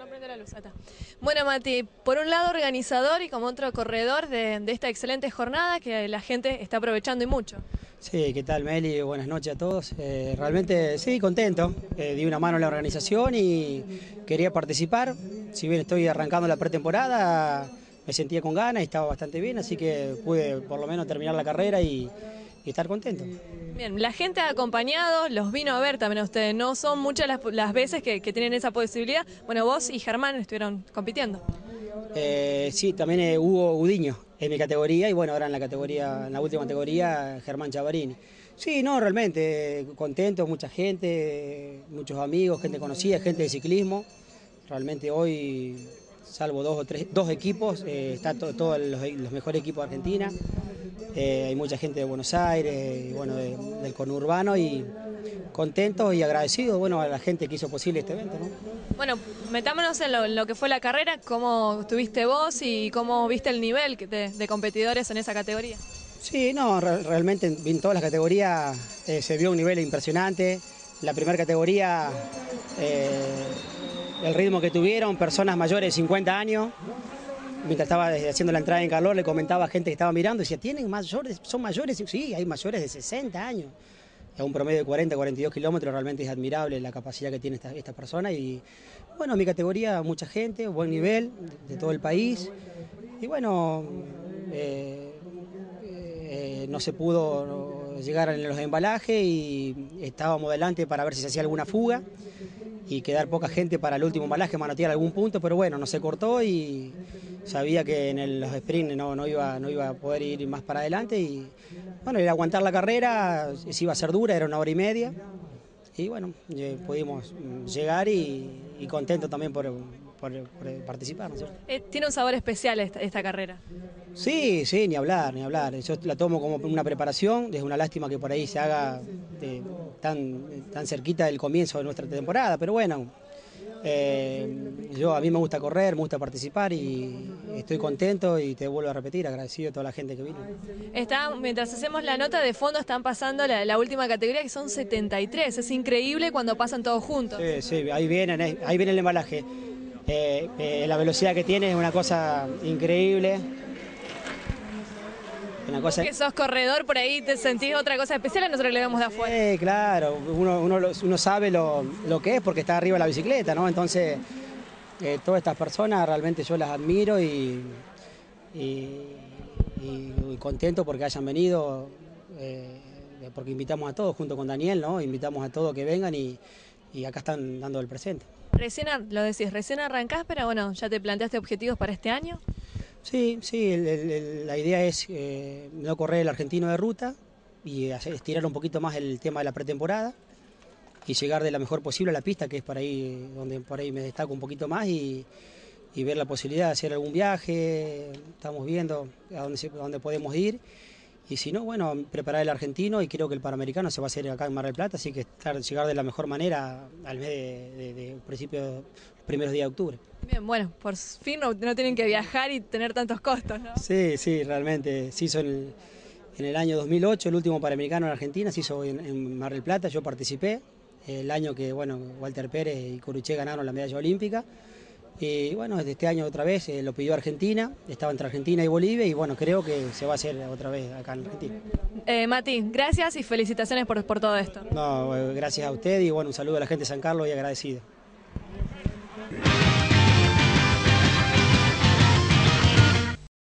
no prende la luz. Bueno, Mati, por un lado organizador y como otro corredor de, de esta excelente jornada que la gente está aprovechando y mucho. Sí, ¿qué tal Meli? Buenas noches a todos. Eh, realmente sí, contento. Eh, di una mano a la organización y quería participar. Si bien estoy arrancando la pretemporada, me sentía con ganas y estaba bastante bien, así que pude por lo menos terminar la carrera y, y estar contento. Bien, la gente ha acompañado, los vino a ver también a ustedes. No son muchas las, las veces que, que tienen esa posibilidad. Bueno, vos y Germán estuvieron compitiendo. Eh, sí, también eh, Hugo Udiño en mi categoría y bueno, ahora en la categoría, en la última categoría, Germán Chavarini. Sí, no, realmente, contento, mucha gente, muchos amigos, gente conocida, gente de ciclismo. Realmente hoy, salvo dos o tres, dos equipos, eh, están to- todos los, los mejores equipos de Argentina. Eh, hay mucha gente de Buenos Aires, y, bueno, de- del conurbano y contentos y agradecidos, bueno, a la gente que hizo posible este evento, ¿no? Bueno, metámonos en lo, en lo que fue la carrera, cómo tuviste vos y cómo viste el nivel de, de competidores en esa categoría. Sí, no, re- realmente en, en todas las categorías eh, se vio un nivel impresionante. La primera categoría, eh, el ritmo que tuvieron, personas mayores de 50 años. Mientras estaba haciendo la entrada en calor, le comentaba a gente que estaba mirando, decía, ¿tienen mayores? ¿Son mayores? Sí, hay mayores de 60 años. A un promedio de 40, 42 kilómetros, realmente es admirable la capacidad que tiene esta, esta persona. Y bueno, en mi categoría, mucha gente, buen nivel de, todo el país. Y bueno, eh, eh, no se pudo llegar en los embalajes y estábamos adelante para ver si se hacía alguna fuga y quedar poca gente para el último embalaje, manotear algún punto, pero bueno, no se cortó y sabía que en el- los sprints no, no, iba, no iba a poder ir más para adelante y bueno, era aguantar la carrera, si iba a ser dura, era una hora y media y bueno, eh, pudimos llegar y, y contento también por, por- por participar, ¿no es cierto? Eh, tiene un sabor especial esta, esta carrera. Sí, sí, ni hablar, ni hablar. Yo la tomo como una preparación, es una lástima que por ahí se haga eh, tan, tan cerquita del comienzo de nuestra temporada, pero bueno, eh, yo a mí me gusta correr, me gusta participar y estoy contento y te vuelvo a repetir, agradecido a toda la gente que vino. Está, mientras hacemos la nota de fondo están pasando la, la última categoría que son 73. Es increíble cuando pasan todos juntos. Sí, sí, ahí vienen, eh, ahí viene el embalaje. Eh, eh, la velocidad que tiene es una cosa increíble. Una cosa Que sos corredor, por ahí te sentís otra cosa especial, a nosotros le vemos de afuera. Sí, claro, uno, uno, uno sabe lo, lo que es porque está arriba de la bicicleta, ¿no? Entonces, eh, todas estas personas realmente yo las admiro y, y- y- y contento porque hayan venido, porque invitamos a todos junto con Daniel, ¿no? Invitamos a todos que vengan y, y acá están dando el presente. Recién, lo decís, recién arrancás, pero bueno, ya te planteaste objetivos para este año. Sí, sí, el- el- el- la idea es eh, no correr el argentino de ruta y hacer- estirar un poquito más el tema de la pretemporada y llegar de la mejor posible a la pista, que es por ahí donde por ahí me destaco un poquito más y, y ver la posibilidad de hacer algún viaje. Estamos viendo a dónde, se- a dónde podemos ir. Y si no, bueno, preparar el argentino y creo que el panamericano se va a hacer acá en Mar del Plata, así que estar, llegar de la mejor manera al mes de, de- de principio, primeros días de octubre. Bien, bueno, por fin no, no tienen que viajar y tener tantos costos, ¿no? Sí, sí, realmente. Se hizo en el, en el año 2008, el último Panamericano en Argentina, se hizo en, en Mar del Plata, yo participé. El año que, bueno, Walter Pérez y Curuché ganaron la medalla olímpica. Y bueno, desde este año otra vez eh, lo pidió Argentina, estaba entre Argentina y Bolivia y bueno, creo que se va a hacer otra vez acá en Argentina. Eh, Mati, gracias y felicitaciones por, por todo esto. No, eh, gracias a usted y bueno, un saludo a la gente de San Carlos y agradecido.